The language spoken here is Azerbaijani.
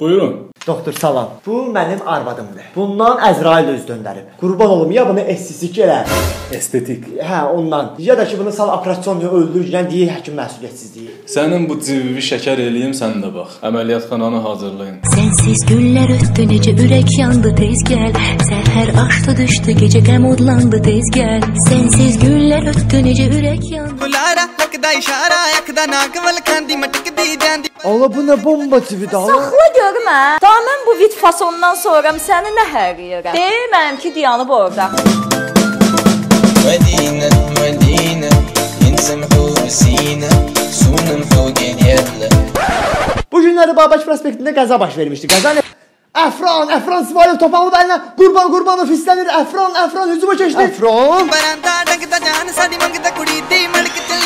Buyurun. Doktor salam. Bu mənim arvadımdır. Bundan Əzrail öz döndərib. Qurban olum ya bunu estetik elə. Estetik. Hə, ondan. Ya da ki bunu sal operasiya öldürürsən deyir həkim məsuliyyətsizliyi. Sənin bu civvi şəkər eləyim sən də bax. Əməliyyatxananı hazırlayın. Sənsiz güllər ötdü necə ürək yandı tez gəl. Səhər aşdı düşdü gecə qəm odlandı tez gəl. Sənsiz güllər ötdü necə ürək yandı. Qulara ਦਾ ਇਸ਼ਾਰਾ ਅੱਖ ਦਾ ਨਾਕ ਵੱਲ ਖਾਂਦੀ ਮਟਕਦੀ ਜਾਂਦੀ Allah bu nə bomba tividir Allah. Saxla görmə. Daha mən bu vit fasondan sonra səni nə hərləyirəm. Deməyim ki, dayanıb orada. Mədinə, Mədinə, insəmhu sinə, sunum hogeyərlə. Bu günləri Babaç prospektində qəza baş vermişdi. Qəza nə? Əfran, Əfran Sivayev Topalov əlinə Qurban Qurbanov istənir. Əfran, Əfran hücuma keçdi. Əfran. Baranda